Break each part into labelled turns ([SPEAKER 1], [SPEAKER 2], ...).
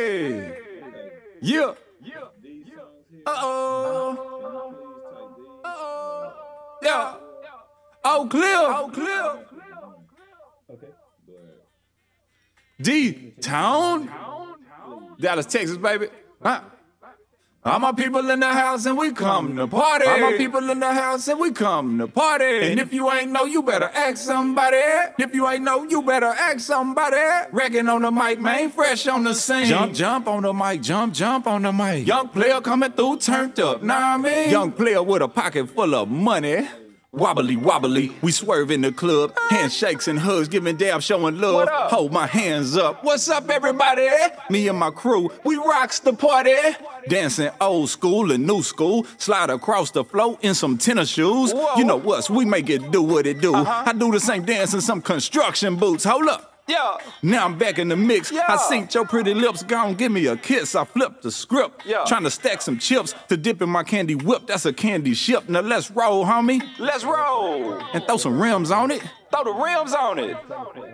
[SPEAKER 1] Hey. Yeah.
[SPEAKER 2] These songs here.
[SPEAKER 1] Uh oh.
[SPEAKER 2] Please take these.
[SPEAKER 1] Uh-oh. Yeah. Oh, clear. Oh, clear.
[SPEAKER 2] Okay.
[SPEAKER 1] D Town. Dallas, Texas, baby. Huh? All my people in the house and we come to party. All my people in the house and we come to party. And if you ain't know, you better ask somebody. If you ain't know, you better ask somebody. Reckon on the mic, man, fresh on the scene. Jump, jump on the mic, jump, jump on the mic. Young player coming through, turned up, nah I mean. Young player with a pocket full of money. Wobbly wobbly, we swerve in the club, handshakes and hugs, giving dab, showing love. Hold my hands up. What's up, everybody? Me and my crew, we rocks the party. Dancing old school and new school, slide across the floor in some tennis shoes. You know us, we make it do what it do. I do the same dance in some construction boots. Hold up.
[SPEAKER 3] Yeah.
[SPEAKER 1] Now I'm back in the mix.
[SPEAKER 3] Yeah.
[SPEAKER 1] I synced your pretty lips. Gone, give me a kiss. I flipped the script.
[SPEAKER 3] Yeah.
[SPEAKER 1] Trying to stack some chips to dip in my candy whip. That's a candy ship. Now let's roll, homie,
[SPEAKER 3] Let's roll.
[SPEAKER 1] and throw some rims on it.
[SPEAKER 3] Throw the rims on it.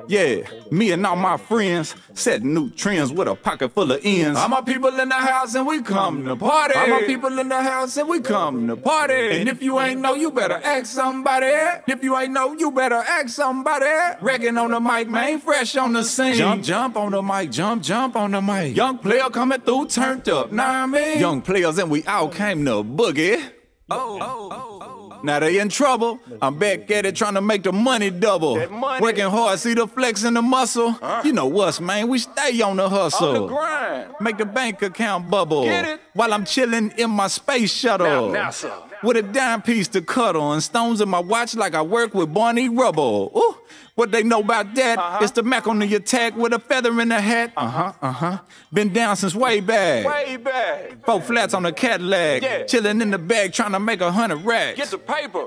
[SPEAKER 1] Yeah, me and all my friends setting new trends with a pocket full of ends. All my people in the house and we come to party. All my people in the house and we come to party. And if you ain't know, you better ask somebody. If you ain't know, you better ask somebody. Wrecking on the mic, man, fresh on the scene. Jump, jump on the mic, jump, jump on the mic. Young player coming through, turned up, nah I mean. Young players and we all came to boogie.
[SPEAKER 3] Oh, oh, oh.
[SPEAKER 1] Now they in trouble. I'm back at it trying to make the money double.
[SPEAKER 3] Money.
[SPEAKER 1] Working hard, see the flex in the muscle. You know us, man. We stay on the hustle.
[SPEAKER 3] On the grind.
[SPEAKER 1] Make the bank account bubble. While I'm chilling in my space shuttle.
[SPEAKER 3] Now, NASA.
[SPEAKER 1] With a dime piece to cuddle and stones in my watch like I work with Barney Rubble. Ooh, what they know about that?
[SPEAKER 3] Uh-huh.
[SPEAKER 1] It's the Mac on the attack with a feather in the hat. Uh huh, uh huh. Been down since way back.
[SPEAKER 3] Way back.
[SPEAKER 1] Four flats on the Cadillac.
[SPEAKER 3] Yeah.
[SPEAKER 1] Chilling in the bag trying to make a hundred racks.
[SPEAKER 3] Get the paper.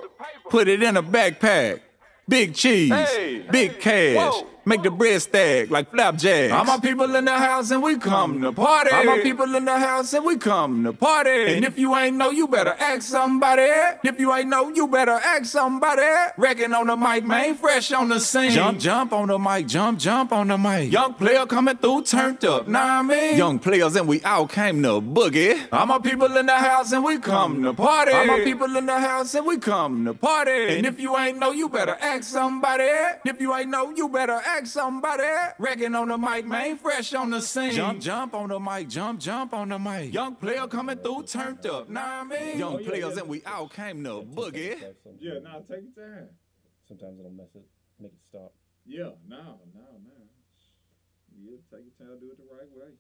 [SPEAKER 1] Put it in a backpack. Big cheese,
[SPEAKER 3] Hey.
[SPEAKER 1] big cash.
[SPEAKER 3] Whoa.
[SPEAKER 1] Make the bread stack like flapjacks. All my people in the house and we come to party. All my people in the house and we come to party. And if you ain't know, you better ask somebody. If you ain't know, you better ask somebody. Wrecking on the mic, man, fresh on the scene. Jump, jump on the mic, jump, jump on the mic. Young player coming through, turned up, nah I mean. Young players and we all came to boogie. All my people in the house and we come to party. All my people in the house and we come to party. And if you ain't know, you better ask somebody. If you ain't know, you better ask somebody. Wrecking on the mic, man, fresh on the scene. Jump, jump on the mic, jump, jump on the mic. Young player coming through, turned up, nah I mean. Young oh, players and we all came to boogie.
[SPEAKER 2] Yeah, now take your time.
[SPEAKER 4] Sometimes it'll mess it, make it stop.
[SPEAKER 2] Yeah, no, no, no. Yeah, take your time, do it the right way.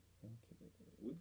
[SPEAKER 2] We